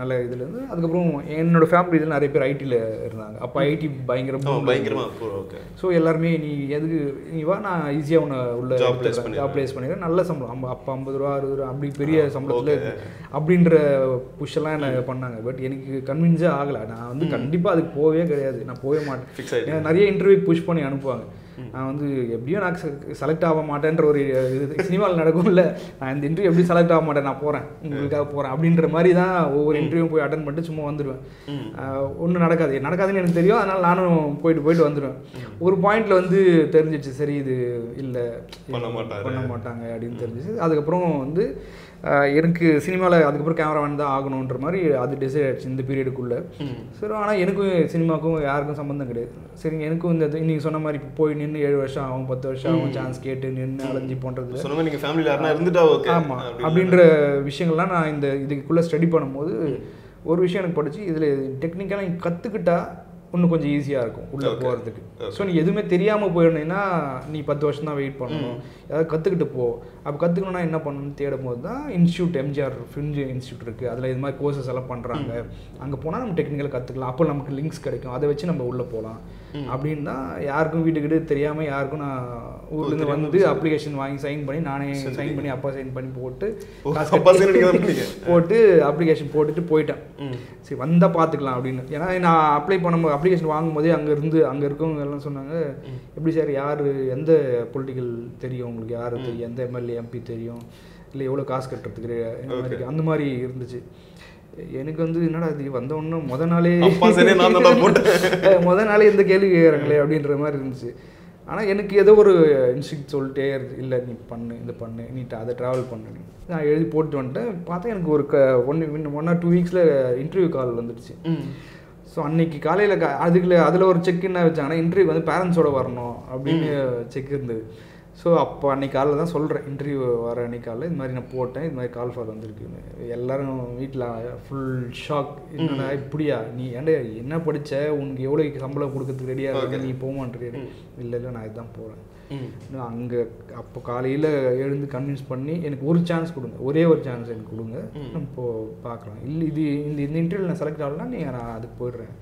நல்ல இதில் இருந்து. அதுக்கப்புறம் என்னோட ஃபேமிலி இதில் நிறைய பேர் ஐடியில் இருந்தாங்க. அப்போ ஐடி பயங்கர ஆமா, பயங்கரமா ஓகே ஸோ எல்லாருமே நீ எதுக்கு நீ வா நான் ஈஸியாக உன்னை உள்ள ஜாப் பண்ணிடுறேன். ப்ளேஸ் பண்ணிடுறேன். நல்ல சம்பளம். அம்ப அப்போ ஐம்பது ரூபா அறுபது ரூபா அப்படி பெரிய சம்பளத்தில் அப்படின்ற புஷ்ஷெல்லாம் என்ன பண்ணாங்க. பட் எனக்கு கன்வின்ஸே ஆகலை. நான் வந்து கண்டிப்பாக அதுக்கு போகவே கிடையாது. நான் போகவே மாட்டேன். நிறைய இன்டர்வியூ புஷ் பண்ணி அனுப்புவாங்க. நான் வந்து எப்படியும் நான் செலக்ட் ஆக மாட்டேன்ற ஒரு இது சினிமாவில் நடக்கும்ல நான் இந்த இன்டர்வியூ எப்படி செலக்ட் ஆக மாட்டேன் நான் போகிறேன் உங்களுக்காக போகிறேன் அப்படின்ற மாதிரி தான் ஒவ்வொரு இன்டர்வியூ போய் அட்டன் பண்ணிட்டு சும்மா வந்துடுவேன். ஒன்றும் நடக்காது. நடக்காதுன்னு எனக்கு தெரியும் அதனால் நானும் போயிட்டு போயிட்டு வந்துடுவேன். ஒரு பாயிண்ட்ல வந்து தெரிஞ்சிச்சு சரி இது இல்லை பண்ண. பண்ண மாட்டாங்க அப்படின்னு தெரிஞ்சிச்சு. அதுக்கப்புறம் வந்து எனக்கு சினிமாவில் அதுக்கப்புறம் கேமராமேன் தான் ஆகணுன்ற மாதிரி அது டிசைட் ஆயிடுச்சு இந்த பீரியடுக்குள்ளே சரி ஆனால் எனக்கும் சினிமாவுக்கும் யாருக்கும் சம்மந்தம் கிடையாது. சரிங்க எனக்கும் இந்த இது- நீங்க சொன்ன மாதிரி இப்போ போய் நின்று ஏழு வருஷம் ஆகும் பத்து வருஷம் ஆகும் சான்ஸ் கேட்டு நின்று அலைஞ்சு போன்றது. சொன்ன மாதிரி நீங்க ஃபேமிலியில் யாருனா இருந்துட்டா ஓகே ஆமா. அப்படின்ற விஷயங்கள்லாம் நான் இந்த இதுக்குள்ளே ஸ்டடி பண்ணும்போது ஒரு விஷயம் எனக்கு படிச்சு இதில் டெக்னிக்கலாக நீ கற்றுக்கிட்டா இன்னும் கொஞ்சம் ஈஸியாக இருக்கும் உள்ளே போகிறதுக்கு ஸோ நீ எதுவுமே தெரியாமல் போயிருந்தீங்கன்னா நீ பத்து வருஷம் தான் வெயிட் பண்ணணும். ஏதாவது கற்றுக்கிட்டு போ. அப்போ கற்றுக்கணுன்னா என்ன பண்ணணும்னு தேடும் போது தான் இன்ஸ்டியூட் எம்ஜிஆர் ஃபிலிம் இன்ஸ்டியூட் இருக்குது அதில் இது மாதிரி கோர்சஸ் எல்லாம் பண்ணுறாங்க அங்கே போனால் நம்ம டெக்னிக்கல் கற்றுக்கலாம் அப்போ நமக்கு லிங்க்ஸ் கிடைக்கும். அதை வச்சு நம்ம உள்ளே போகலாம் அப்படின்னு தான் யாருக்கும் வீட்டுக்கிட்ட தெரியாமல் யாருக்கும் நான் ஊர்லேருந்து வந்து அப்ளிகேஷன் வாங்கி சைன் பண்ணி நானே சைன் பண்ணி அப்பா சைன் பண்ணி போட்டு. [LAUGHS] போட்டு அப்ளிகேஷன் போட்டுட்டு போயிட்டேன். சரி வந்தால் பார்த்துக்கலாம் அப்படின்னு. ஏன்னா நான் அப்ளை பண்ணும்போது அப்ளிகேஷன் வாங்கும்போதே அங்கே இருந்து அங்கே இருக்கவங்க எல்லாம் சொன்னாங்க எப்படி சார் யார்? எந்த பொலிட்டிக்கல் தெரியும்? உங்களுக்கு யார் தெரியும்? எந்த எம்எல்ஏ எம்பி தெரியும். இல்லை எவ்வளோ காசு கட்டுறதுக்கு இந்த மாதிரி அந்த மாதிரி இருந்துச்சு. எனக்கு வந்து என்னடா இது வந்த உடனே முத நாளே [LAUGHS] முத நாளே இந்த கேள்வி கேட்குறாங்களே அப்படின்ற மாதிரி இருந்துச்சு. ஆனால் எனக்கு ஏதோ ஒரு இன்ஸ்டிக் சொல்லிட்டே இல்லை நீ பண்ணு இது பண்ணு நீ அதை ட்ராவல் பண்ணு. நான் எழுதி போட்டு வந்துட்டேன். பார்த்தா எனக்கு ஒரு க ஒன் ஒன் ஆர் டூ வீக்ஸில் இன்டர்வியூ கால் வந்துடுச்சு. ஸோ அன்னைக்கு காலையில் அதுக்குள்ள அதில் ஒரு செக் என்ன வச்சாங்கன்னா இன்டர்வியூ வந்து பேரண்ட்ஸோட வரணும் அப்படின்னு செக் இருந்தது. ஸோ அப்போ அன்னைக்கு காலையில் தான் சொல்கிறேன் இன்டர்வியூ வர அன்னைக்கு காலையில் இது மாதிரி நான் போட்டேன் இது மாதிரி கால் ஃபார் வந்திருக்குன்னு. எல்லாரும் வீட்டில் ஃபுல் ஷாக் என்னடா இப்படியா? நீ ஏன்டா என்ன படிச்ச? உனக்கு எவ்வளோ சம்பளம் கொடுக்கறதுக்கு ரெடியாக இருக்க? நீ போமான்றியா? இல்லை இல்லை நான் இதுதான் போகிறேன் அங்கே அப்போ காலையில் எழுந்து கன்வின்ஸ் பண்ணி எனக்கு ஒரு சான்ஸ் கொடுங்க. ஒரே ஒரு சான்ஸ் எனக்கு கொடுங்க. நம்ம இப்போ பார்க்கலாம் இல்லை இது இந்த இந்த இன்டர்வியூவில் நான் செலக்ட் ஆகலன்னா நீங்கள் நான் அதுக்கு போயிடுறேன்.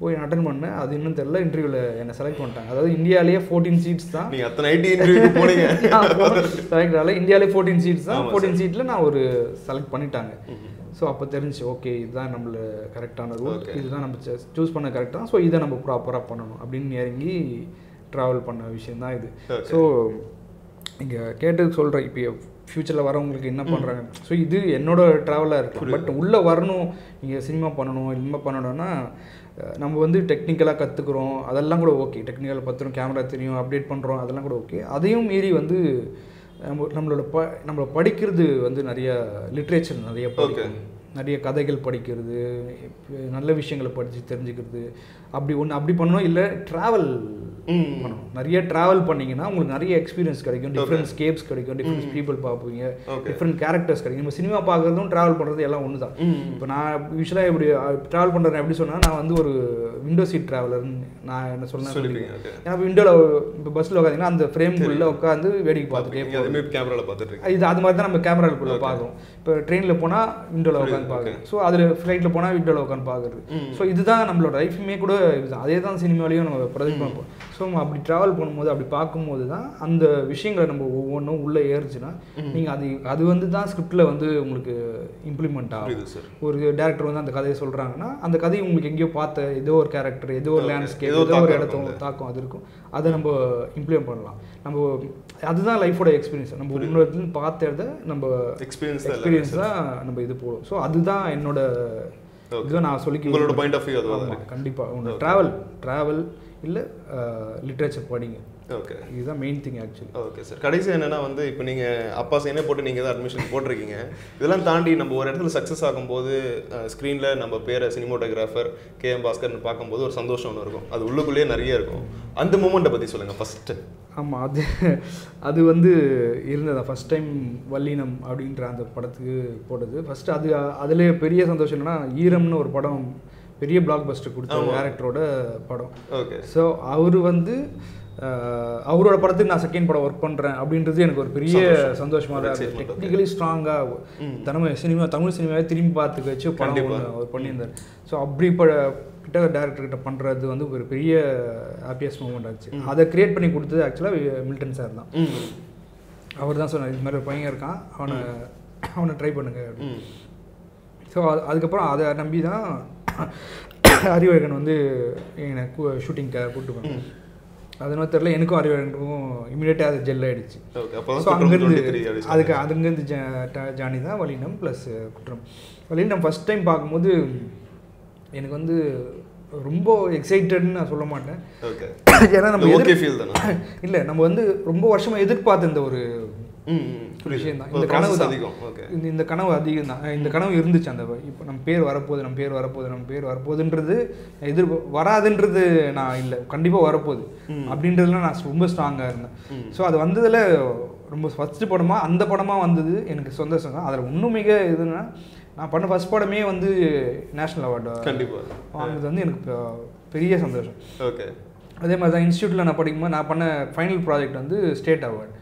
போய் அட்டன் பண்ணேன். அது இன்னும் தெரியல. இன்டர்வியூவில் என்னை செலக்ட் பண்ணிட்டாங்க. அதாவது இந்தியாவிலேயே ஃபோர்டீன் சீட்ஸ் தான். அத்தனை ஐடி இன்டர்வியூக்கு போனீங்க. [LAUGHS] செலக்ட் ஆகல. இந்தியாவிலே ஃபோர்டீன் சீட்ஸ் தான். ஃபோர்டீன் சீட்டில் நான் ஒரு செலக்ட் பண்ணிட்டாங்க. ஸோ அப்போ தெரிஞ்சு ஓகே இதுதான் நம்மள கரெக்டான ரூட் இதுதான் நம்ம சூஸ் பண்ண கரெக்டாக ஸோ இதை நம்ம ப்ராப்பராக பண்ணணும் அப்படின்னு இறங்கி ட்ராவல் பண்ண விஷயம் தான் இது ஸோ இங்கே கேட்டது சொல்கிறேன் இப்போ ஃப்யூச்சரில் வரவங்களுக்கு என்ன பண்ணுறாங்க ஸோ இது என்னோட ட்ராவலாக இருக்கு. பட் உள்ளே வரணும். இங்கே சினிமா பண்ணணும் இனிமே பண்ணணும்னா நம்ம வந்து டெக்னிக்கலாக கற்றுக்குறோம் அதெல்லாம் கூட ஓகே டெக்னிக்கல் பத்திரம் கேமரா தெரியும் அப்டேட் பண்ணுறோம் அதெல்லாம் கூட ஓகே அதையும் மீறி வந்து நம்ம நம்மளோட ப நம்மள படிக்கிறது வந்து நிறைய லிட்ரேச்சர் நிறைய படிக்கணும் நிறைய கதைகள் படிக்கிறது நல்ல விஷயங்களை படித்து தெரிஞ்சுக்கிறது. அப்படி ஒன்று அப்படி பண்ணணும் இல்லை ட்ராவல் பண்ணணும். நிறைய ட்ராவல் பண்ணீங்கன்னா உங்களுக்கு நிறைய எக்ஸ்பீரியன்ஸ் கிடைக்கும். டிஃப்ரெண்ட் ஸ்கேப்ஸ் கிடைக்கும். டிஃப்ரெண்ட் பீப்புள் பார்ப்பீங்க. டிஃப்ரெண்ட் கேரக்டர்ஸ் கிடைக்கும். நம்ம சினிமா பார்க்குறதும் ட்ராவல் பண்ணுறது எல்லாம் ஒன்று தான் இப்போ நான் யூஸ்வலாக எப்படி ட்ராவல் பண்ணுறேன் எப்படி சொன்னால் நான் வந்து ஒரு விண்டோ சீட் ட்ராவலர்னு நான் என்ன சொன்னேன். ஏன்னா விண்டோவில் இப்போ பஸ்ஸில் உட்காந்தீங்கன்னா அந்த ஃப்ரேம்குள்ளே உட்காந்து வேடிக்கை பார்த்துட்டே பார்த்துட்டு இது அது மாதிரி தான் நம்ம கேமராக்குள்ளே பார்க்குறோம். இப்போ ட்ரெயினில் போனால் விண்டோவில் உட்காந்து பார்க்குறோம் ஸோ அதில் ஃப்ளைட்டில் போனால் விண்டோவில் உட்காந்து பார்க்குறது. ஸோ இதுதான் நம்மளோட லைஃபுமே கூட இதுதான். அதே தான் சினிமாலையும் நம்ம ப்ரொஜெக்ட் பண்ணுவோம் ஸோ நம்ம அப்படி ட்ராவல் பண்ணும்போது அப்படி பார்க்கும்போது தான் அந்த விஷயங்களை நம்ம ஒவ்வொன்றும் உள்ளே ஏறுச்சுன்னா நீங்கள் அது அது வந்து தான் ஸ்கிரிப்டில் வந்து உங்களுக்கு இம்ப்ளிமெண்ட் ஆகும். ஒரு டேரக்டர் வந்து அந்த கதையை சொல்கிறாங்கன்னா அந்த கதையை உங்களுக்கு எங்கேயோ பார்த்த ஏதோ ஒரு கேரக்டர் ஏதோ ஒரு லேண்ட்ஸ்கேப் ஏதோ ஒரு இடத்த தாக்கம் அது இருக்கும். அதை நம்ம இம்ப்ளிமெண்ட் பண்ணலாம். நம்ம அதுதான் லைஃபோட எக்ஸ்பீரியன்ஸ் நம்ம இடத்துல பார்த்த இடத்த நம்ம தான் எக்ஸ்பீரியன்ஸ் தான் நம்ம இது போடும் ஸோ அதுதான் என்னோட இதுதான் நான் சொல்லி உங்களோட பாயிண்ட் ஆஃப் வியூ அதுவா தான் இருக்கு. கண்டிப்பாக உங்களோட ட்ராவல் ட்ராவல் இல்லை லிட்ரேச்சர் படிங்க. ஓகே இதுதான் main thing actually okay sir கடைசி என்னன்னா வந்து இப்போ நீங்க அப்பா சைனே போட்டு நீங்க தான் அட்மிஷன் போட்டிருக்கீங்க. இதெல்லாம் தாண்டி நம்ம ஒரு இடத்துல சக்ஸஸ் ஆகும்போது ஸ்க்ரீன்ல நம்ம பேரை சினிமோட்டோகிராஃபர் கே எம் பாஸ்கர்னு பார்க்கும்போது ஒரு சந்தோஷம் ஒன்று இருக்கும். அது உள்ளுக்குள்ளேயே நிறைய இருக்கும். அந்த மூமெண்ட்டை பத்தி சொல்லுங்க ஃபர்ஸ்ட் ஆமாம் அது அது வந்து இருந்ததா? ஃபஸ்ட் டைம் வல்லினம் அப்படின்ற அந்த படத்துக்கு போட்டது. ஃபஸ்ட்டு அது அதிலே பெரிய சந்தோஷம் என்னன்னா ஈரம்னு ஒரு படம் பெரிய பிளாக் பஸ்டர் கொடுத்த டேரக்டரோட படம். ஓகே ஸோ அவர் வந்து அவரோட படத்துக்கு நான் செகண்ட் படம் ஒர்க் பண்ணுறேன் அப்படின்றது எனக்கு ஒரு பெரிய சந்தோஷமாக இருந்தது. டெக்னிக்கலி ஸ்ட்ராங்காக தமிழ் சினிமா தமிழ் சினிமாவை திரும்பி பார்த்துக்க வச்சு படம் அவர் பண்ணியிருந்தார். ஸோ அப்படி இப்போ கிட்ட டேரக்டர் கிட்ட பண்ணுறது வந்து ஒரு பெரிய ஹாப்பியஸ்ட் மூமெண்ட் ஆச்சு. அதை கிரியேட் பண்ணி கொடுத்தது ஆக்சுவலாக மில்டன் சார் தான். அவர் தான் சொன்னார் இது மாதிரி ஒரு பையன் இருக்கான். அவனை அவனை ட்ரை பண்ணுங்க. அப்படின்னு ஸோ அதுக்கப்புறம் அதை நம்பி தான் [CLEARS THROAT] அறிவழகன் வந்து என்னை ஷூட்டிங்க்கு கூப்பிட்டு போனேன் அதனால தெரியல எனக்கும் அறிவாளனுக்கும் இமீடியட்டாக அது ஜெல் அப்பதான் ஸோ அங்கேருந்து 23 அப்படி அதுக்கு அதுங்கேருந்து ஜானி தான் வலினம் ப்ளஸ் குற்றம். வலினம் ஃபஸ்ட் டைம் பார்க்கும்போது எனக்கு வந்து ரொம்ப எக்ஸைட்டட்னு நான் சொல்ல மாட்டேன். ஏன்னா நம்ம ஓகே எதிர்- ஃபீல் தானே? இல்லை நம்ம வந்து ரொம்ப வருஷமா எதிர்பார்த்த இந்த ஒரு விஷயம் தான் இந்த கனவு அதிகம். ஓகே. இந்த கனவு அதிகம் தான் இந்த கனவு இருந்துச்சு அந்த இப்போ நம்ம பேர் வரப்போகுது நம்ம பேர் வரப்போகுது நம்ம பேர் வரப்போகுதுன்றது எதிர் வராதுன்றது நான் இல்லை. கண்டிப்பாக வரப்போகுது. அப்படின்றதுல நான் ரொம்ப ஸ்ட்ராங்காக இருந்தேன். ஸோ அது வந்ததில் ரொம்ப ஃபஸ்ட்டு படமாக அந்த படமாக வந்தது எனக்கு சந்தோஷம் தான். அதில் இன்னும் மிக இதுன்னா நான் பண்ண ஃபஸ்ட் படமே வந்து நேஷ்னல் அவார்டு கண்டிப்பா. வாங்கினது வந்து எனக்கு பெரிய சந்தோஷம். ஓகே. அதே மாதிரி தான் இன்ஸ்டியூட்டில் நான் படிக்கும்போது நான் பண்ண ஃபைனல் ப்ராஜெக்ட் வந்து ஸ்டேட் அவார்டு.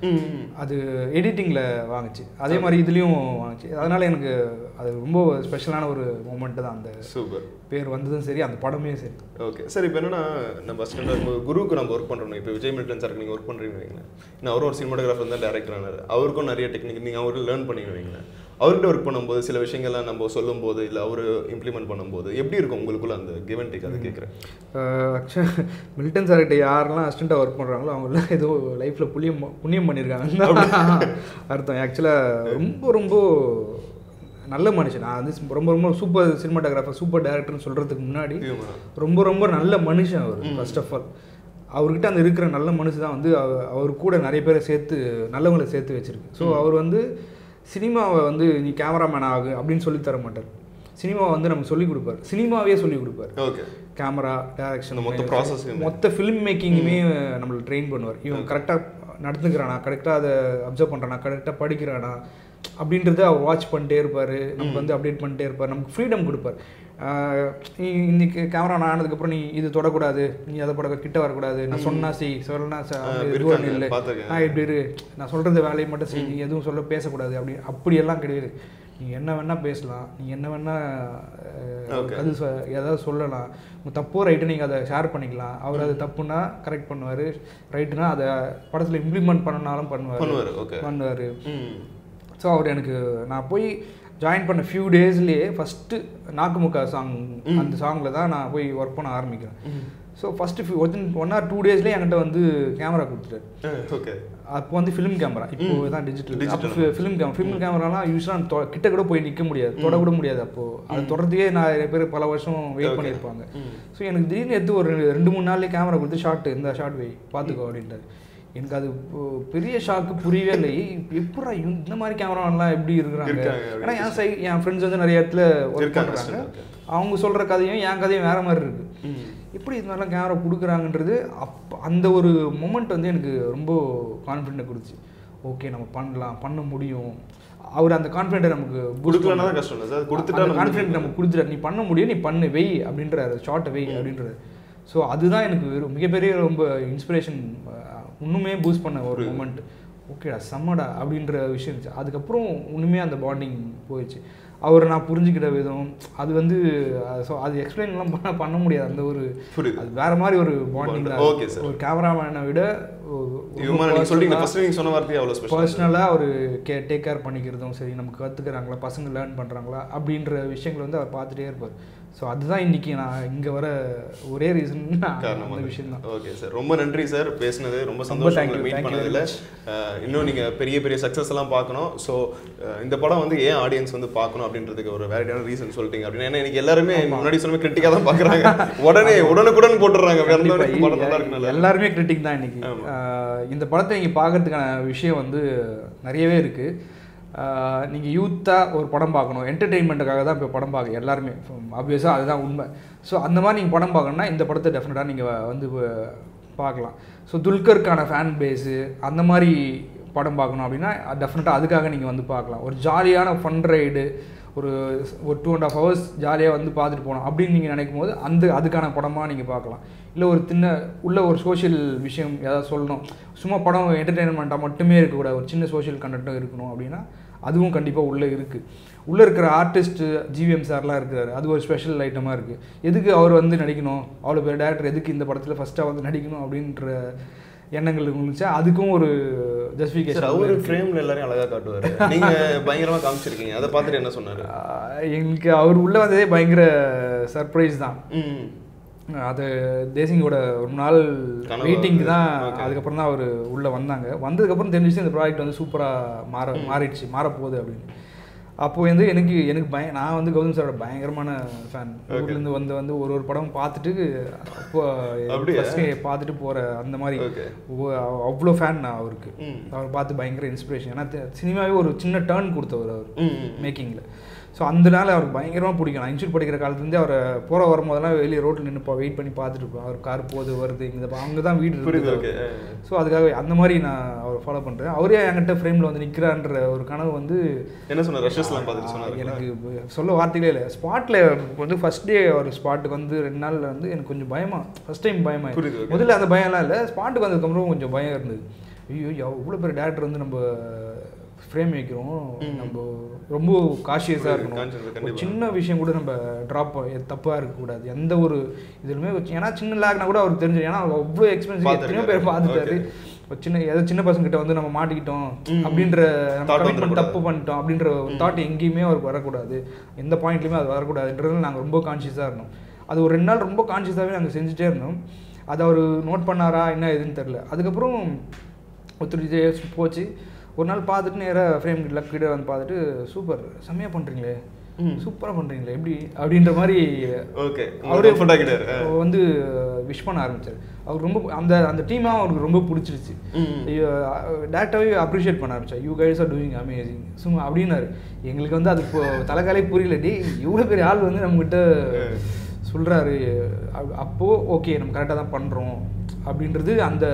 அது எடிட்டிங்கில் வாங்குச்சு. அதே மாதிரி இதுலேயும் வாங்குச்சு. அதனால் எனக்கு அது ரொம்ப ஸ்பெஷலான ஒரு மூமெண்ட்டு தான். அந்த சூப்பர். பேர் வந்ததும் சரி அந்த படமே சரி. ஓகே. சார் இப்போ என்னன்னா நம்ம ஸ்டாண்டர்ட் குருவுக்கு நம்ம ஒர்க் பண்ணுறோம் இப்போ விஜய் மில்டன் சாருக்கு நீங்கள் ஒர்க் பண்ணுறீங்கன்னு வைங்களேன். நான் அவரும் ஒரு சினிமாட்டோகிராஃபர் தான் டேரக்டர் ஆனார். அவருக்கும் நிறைய டெக்னிக் நீங்கள் அவரு லேர்ன் பண்ணீங்க வைங்களேன். அவர்கிட்ட ஒர்க் பண்ணும்போது சில விஷயங்கள்லாம் நம்ம சொல்லும்போது இல்லை அவர் இம்ப்ளிமெண்ட் பண்ணும்போது எப்படி இருக்கும் உங்களுக்குள்ள அந்த கிவன் டேக் அதை கேட்குறேன் ஆக்சுவலாக மில்டன் சார்கிட்ட யாரெல்லாம் அசிஸ்டண்ட்டாக ஒர்க் பண்ணுறாங்களோ அவங்களாம் ஏதோ லைஃப்பில் புண்ணியம் புண்ணியம் பண்ணியிருக்காங்க [LAUGHS] அர்த்தம். ஆக்சுவலாக ரொம்ப ரொம்ப நல்ல மனுஷன். நான் வந்து ரொம்ப ரொம்ப சூப்பர் சினிமாட்டோகிராஃபர் சூப்பர் டேரக்டர்னு சொல்கிறதுக்கு முன்னாடி ரொம்ப ரொம்ப நல்ல மனுஷன் அவர் ஃபர்ஸ்ட் ஆஃப் ஆல் அவர்கிட்ட அந்த இருக்கிற நல்ல மனுஷு தான் வந்து அவ- அவர் கூட நிறைய பேரை சேர்த்து நல்லவங்களை சேர்த்து வச்சிருக்கு. ஸோ அவர் வந்து சினிமாவை வந்து நீ கேமராமேன் ஆகு அப்படின்னு சொல்லி தர மாட்டார். சினிமாவை வந்து நமக்கு சொல்லி கொடுப்பார். சினிமாவே சொல்லி கொடுப்பார். ஓகே. கேமரா டேரக்ஷன் மொத்த process மே. மொத்த ஃபிலிம் மேக்கிங்குமே நம்மளை ட்ரெயின் பண்ணுவார். இவன் கரெக்டாக நடந்துக்கிறானா கரெக்டாக அதை அப்சர்வ் பண்ணுறானா கரெக்டாக படிக்கிறானா அப்படின்றத அவர் வாட்ச் பண்ணிட்டே இருப்பார். நமக்கு வந்து அப்டேட் பண்ணிட்டே இருப்பார். நமக்கு ஃப்ரீடம் கொடுப்பார். இன்னைக்கு கேமரா நான் ஆனதுக்கப்புறம் நீ இது தொடக்கூடாது. நீ அதை பட கிட்ட வரக்கூடாது. நான் சொன்னா செய். சொல்லனா இல்லை. நான் இப்படி இரு. நான் சொல்கிறது வேலையை மட்டும் செய். நீ எதுவும் சொல்ல பேசக்கூடாது. அப்படி அப்படியெல்லாம் கிடையாது. நீ என்ன வேணால் பேசலாம். நீ என்ன வேணால். அது ஏதாவது சொல்லலாம். உங்கள் தப்போ ரைட்டு நீங்கள் அதை ஷேர் பண்ணிக்கலாம். அவர் அது தப்புன்னா கரெக்ட் பண்ணுவார். ரைட்டுனா அதை படத்தில் இம்ப்ளிமெண்ட் பண்ணனாலும் பண்ணுவார். பண்ணுவாரு, ஸோ அவர் எனக்கு நான் போய் ஜாயின் பண்ண ஃபியூ டேஸ்லேயே ஃபஸ்ட்டு நாக்குமுக்கா சாங் அந்த சாங்கில் தான் நான் போய் ஒர்க் பண்ண ஆரம்பிக்கிறேன். So first few one one or two டேஸ்லேயே என்கிட்ட வந்து கேமரா கொடுத்துட்டாரு. ஓகே அப்போ வந்து ஃபிலிம் கேமரா இப்போ தான் டிஜிட்டல். அப்போ ஃபிலிம் கேமரா ஃபிலிம் கேமராலாம் யூஸ்வலாக கிட்ட கூட போய் நிற்க முடியாது தொட கூட முடியாது அப்போது அது தொடர்றதுக்கே நான் நிறைய பேர் பல வருஷம் வெயிட் பண்ணியிருப்பாங்க. ஸோ எனக்கு திடீர்னு எடுத்து ஒரு ரெண்டு மூணு நாள்லேயே கேமரா கொடுத்து ஷார்ட் இந்த ஷார்ட் வை பார்த்துக்கோ அப்படின்ட்டாரு. எனக்கு அது இப்போ பெரிய ஷாக்கு புரியவே இல்லை. எப்படா இந்த மாதிரி கேமராலாம் எப்படி இருக்கிறாங்க? ஏன்னா என் சை என் ஃப்ரெண்ட்ஸ் வந்து நிறைய இடத்துல ஒர்க் பண்ணுறாங்க. அவங்க சொல்கிற கதையும் என் கதையும் வேற மாதிரி இருக்கு. ம். எப்படி இது மாதிரிலாம் கேமரா கொடுக்குறாங்கன்றது அப் அந்த ஒரு மொமெண்ட் வந்து எனக்கு ரொம்ப கான்ஃபிடென்ட் கொடுத்துச்சு. ஓகே நம்ம பண்ணலாம் பண்ண முடியும். அவர் அந்த கான்ஃபிடென்ட்டை நமக்கு கொடுக்கலன்னா. கஷ்டம் இல்லை சார். கொடுத்துட்டா கான்ஃபிடென்ட் நம்ம கொடுத்துட்டாரு. நீ பண்ண முடியும் நீ பண்ணு வெய் அப்படின்றாரு. ஷார்ட்டை வெய் அப்படின்றாரு. ஸோ அதுதான் எனக்கு மிகப்பெரிய ரொம்ப இன்ஸ்பிரேஷன் இன்னுமே பூஸ்ட் பண்ண ஒரு மூமெண்ட் ஓகேடா செம்மடா அப்படின்ற விஷயம் இருந்துச்சு. அதுக்கப்புறம் இன்னுமே அந்த பாண்டிங் போயிடுச்சு. அவரை நான் புரிஞ்சுக்கிட்ட விதம் அது வந்து ஸோ அது எக்ஸ்பிளைன்லாம் பண்ண பண்ண முடியாது. அந்த ஒரு. அது வேற மாதிரி ஒரு பாண்டிங். ஒரு கேமராமேனை விட பர்சனலாக ஒரு கே டேக் கேர் பண்ணிக்கிறதும் சரி நமக்கு கற்றுக்குறாங்களா பசங்க லேர்ன் பண்ணுறாங்களா அப்படின்ற விஷயங்கள் வந்து அவர் பார்த்துட்டே இருப்பார். ஸோ அதுதான் இன்னைக்கு நான் இங்கே வர ஒரே ரீசன் அந்த விஷயம் தான் ஓகே சார் ரொம்ப நன்றி சார் பேசுனது ரொம்ப சந்தோஷம் மீட் பண்ணதுல. இன்னும் நீங்க பெரிய பெரிய சக்ஸஸ் எல்லாம் பார்க்கணும். ஸோ இந்த படம் வந்து ஏன் ஆடியன்ஸ் வந்து பார்க்கணும் அப்படின்றதுக்கு ஒரு வேலிடான ரீசன் சொல்லிட்டீங்க அப்படின்னா ஏன்னா எனக்கு எல்லாருமே முன்னாடி சொன்ன கிரிட்டிக்கா தான் பார்க்கறாங்க. உடனே உடனுக்குடன் போட்டுறாங்க. எல்லாருமே கிரிட்டிக் தான் இன்னைக்கு. இந்த படத்தை நீங்கள் பார்க்கறதுக்கான விஷயம் வந்து நிறையவே இருக்குது நீங்கள் யூத்தாக ஒரு படம் பார்க்கணும். என்டர்டெயின்மெண்ட்டுக்காக தான் இப்போ படம் பார்க்க எல்லாருமே. ஆப்வியஸாக அதுதான் உண்மை. ஸோ அந்த மாதிரி நீங்கள் படம் பார்க்கணுன்னா இந்த படத்தை டெஃபினட்டாக நீங்கள் வந்து பார்க்கலாம். ஸோ துல்கருக்கான ஃபேன் பேஸு அந்த மாதிரி படம் பார்க்கணும் அப்படின்னா டெஃபினட்டாக அதுக்காக நீங்கள் வந்து பார்க்கலாம். ஒரு ஜாலியான ஃபன் ரைடு ஒரு ஒரு டூ அண்ட் ஆஃப் ஹவர்ஸ் ஜாலியாக வந்து பார்த்துட்டு போகணும் அப்படின்னு நீங்கள் நினைக்கும் போது அந்த அதுக்கான படமாக நீங்கள் பார்க்கலாம். இல்லை ஒரு சின்ன உள்ள ஒரு சோஷியல் விஷயம் ஏதாவது சொல்லணும். சும்மா படம் என்டர்டெயின்மெண்ட்டாக மட்டுமே இருக்கக்கூடாது. ஒரு சின்ன சோஷியல் கண்டென்ட்டும் இருக்கணும் அப்படின்னா அதுவும் கண்டிப்பாக உள்ளே இருக்குது உள்ளே இருக்கிற ஆர்டிஸ்ட்டு ஜிவிஎம் சார்லாம் இருக்கிறாரு. அது ஒரு ஸ்பெஷல் ஐட்டமாக இருக்குது எதுக்கு அவர் வந்து நடிக்கணும்? அவ்வளோ பேர் டேரக்டர் எதுக்கு இந்த படத்தில் ஃபஸ்ட்டாக வந்து நடிக்கணும் அப்படின்ற எண்ணங்கள் இருந்துச்சா. அதுக்கும் ஒரு ஜஸ்டிஃபிகேஷன் அவரு ஃப்ரேம்ல எல்லாரையும் அழகா காட்டுவாரு. நீங்க பயங்கரமா காமிச்சிருக்கீங்க. அதை பார்த்துட்டு என்ன சொன்னாரு? எங்களுக்கு அவர் உள்ளே வந்ததே பயங்கர சர்ப்ரைஸ் தான். அது தேசிங்கோட ஒரு நாள் கனவு. வெயிட்டிங்க்கு தான். அதுக்கப்புறம் தான் அவர் உள்ளே வந்தாங்க. வந்ததுக்கப்புறம் தெரிஞ்சிச்சு இந்த ப்ராடக்ட் வந்து சூப்பராக மாற மாறிடுச்சு மாறப்போகுது அப்படின்னு. அப்போ வந்து எனக்கு எனக்கு பய நான் வந்து கௌதம் சாரோட பயங்கரமான ஃபேன் ஊர்லேருந்து வந்து வந்து ஒரு ஒரு படம் பார்த்துட்டு அப்போ? ஃபஸ்ட்டே பார்த்துட்டு போகிற அந்த மாதிரி. அவ்வளோ ஃபேன் நான் அவருக்கு. அவர் பார்த்து பயங்கர இன்ஸ்பிரேஷன் ஏன்னா சினிமாவே ஒரு சின்ன டேர்ன் கொடுத்தவர் அவர். மேக்கிங்கில் ஸோ அந்த நாள் அவருக்கு பயங்கரமாக பிடிக்கும். நான் இன்ஸ்டியூட் படிக்கிற காலத்துலேருந்தே அவரை போகிற வரும்போதெல்லாம் வெளியே ரோட்டில் நின்று வெயிட் பண்ணி பார்த்துட்டு இருப்பேன் அவர் கார் போகுது வருது இங்கே அங்கே தான் வீடு இருக்குது. ஸோ அதுக்காக அந்த மாதிரி நான் அவரை ஃபாலோ பண்ணுறேன் அவரே என்கிட்ட ஃப்ரேமில் வந்து நிற்கிறான்ற ஒரு கனவு வந்து என்ன சொன்ன ரஷஸ்லாம் பார்த்துட்டு சொன்னாரு. எனக்கு சொல்ல வார்த்தைகளே இல்லை. ஸ்பாட்டில் வந்து ஃபர்ஸ்ட் டே ஒரு ஸ்பாட்டுக்கு வந்து ரெண்டு நாளில் வந்து எனக்கு கொஞ்சம் பயமா ஃபர்ஸ்ட் டைம் பயமா புரியுது, okay. முதல்ல அந்த பயம்லாம் இல்லை. ஸ்பாட்டுக்கு வந்ததுக்கப்புறம் கொஞ்சம் பயம் இருந்தது. ஐயோ எவ்வளோ பெரிய டேரக்டர் வந்து நம்ம ஃப்ரேம் வைக்கிறோம் நம்ம ரொம்ப காஷியஸாக இருக்கணும். ஒரு. சின்ன விஷயம் கூட நம்ம ட்ராப் தப்பாக இருக்கக்கூடாது. எந்த ஒரு இதுலுமே ஏன்னா சின்ன லேக்னா கூட அவருக்கு தெரிஞ்சு ஏன்னா அவர் அவ்வளோ எக்ஸ்பீரியன்ஸ் எத்தனையோ பேர் பார்த்துட்டாரு. ஒரு சின்ன ஏதோ சின்ன பசங்க கிட்ட வந்து நம்ம மாட்டிக்கிட்டோம். அப்படின்ற நம்ம. தப்பு பண்ணிட்டோம் அப்படின்ற ஒரு தாட் எங்கேயுமே அவருக்கு வரக்கூடாது. எந்த பாயிண்ட்லையுமே அது வரக்கூடாதுன்றது நாங்கள் ரொம்ப கான்ஷியஸாக இருந்தோம். அது ஒரு ரெண்டு நாள் ரொம்ப கான்ஷியஸாகவே நாங்கள் செஞ்சுட்டே இருந்தோம். அதை அவர் நோட் பண்ணாரா என்ன எதுன்னு தெரில அதுக்கப்புறம் ஒரு த்ரீ டேஸ் போச்சு. ஒரு நாள் பார்த்துட்டு நேராக ஃப்ரேம் கிட்ட கிட்ட வந்து பார்த்துட்டு சூப்பர் செம்மையாக பண்ணுறீங்களே ம். சூப்பராக பண்ணுறீங்களே எப்படி? அப்படின்ற மாதிரி ஓகே. அவரே வந்து விஷ் பண்ண ஆரம்பிச்சார். அவருக்கு ரொம்ப அந்த அந்த டீமாக அவருக்கு ரொம்ப பிடிச்சிருச்சு. டேரக்டாகவே அப்ரிஷியேட் பண்ண ஆரம்பிச்சா you guys are doing amazing சும்மா அப்படின்னாரு. எங்களுக்கு வந்து அது தலைக்காலே புரியல. டே இவ்வளோ பெரிய ஆள் வந்து நம்மகிட்ட சொல்கிறாரு அப்போது ஓகே நம்ம கரெக்டாக தான் பண்ணுறோம் அப்படின்றது அந்த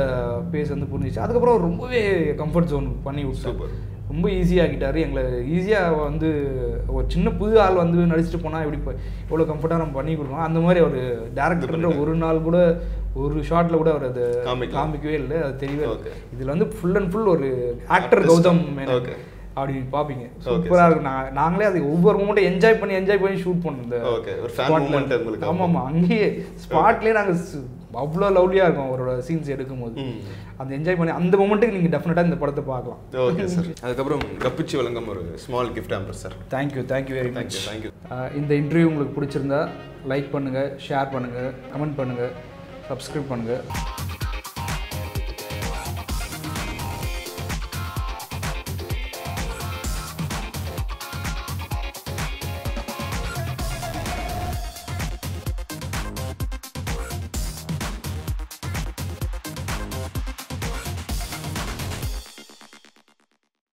பேஸ் வந்து புரிஞ்சிச்சு அதுக்கப்புறம் ரொம்பவே கம்ஃபர்ட் ஜோன் பண்ணி விட்டார். ரொம்ப ஈஸியாகிட்டாரு எங்களை ஈஸியாக வந்து ஒரு சின்ன புது ஆள் வந்து நடிச்சுட்டு போனால் எப்படி இப்போ எவ்வளோ கம்ஃபர்ட்டாக நம்ம பண்ணி கொடுக்கணும் அந்த மாதிரி அவர் டேரக்டர்ன்ற ஒரு நாள் கூட ஒரு ஷார்ட்ல கூட அவர் அதை. காமிக்கவே இல்லை அது தெரியவே. இதில் வந்து ஃபுல் அண்ட் ஃபுல் ஒரு ஆக்டர். கௌதம் மேனன். அப்படி பார்ப்பீங்க. சூப்பராக இருக்கும். நான் நாங்களே அது ஒவ்வொரு மூமெண்ட்டும் என்ஜாய் பண்ணி என்ஜாய் பண்ணி ஷூட் இந்த Okay, ஒரு உங்களுக்கு. ஆமாம் ஆமாம் அங்கேயே ஸ்பாட்லேயே நாங்கள் அவ்வளோ லவ்லியாக இருக்கும் அவரோட சீன்ஸ் எடுக்கும்போது. அந்த என்ஜாய் பண்ணி அந்த மொமெண்ட்டுக்கு நீங்கள் டெஃபினட்டாக இந்த படத்தை பார்க்கலாம். ஓகே சார் அதுக்கப்புறம் கப்பிச்சி வழங்கும் ஒரு small gift Amber sir thank you thank you very much thank you இந்த இன்டர்வியூ உங்களுக்கு பிடிச்சிருந்தா லைக் பண்ணுங்கள் ஷேர் பண்ணுங்கள் கமெண்ட் பண்ணுங்கள் சப்ஸ்கிரைப் பண்ணுங்கள்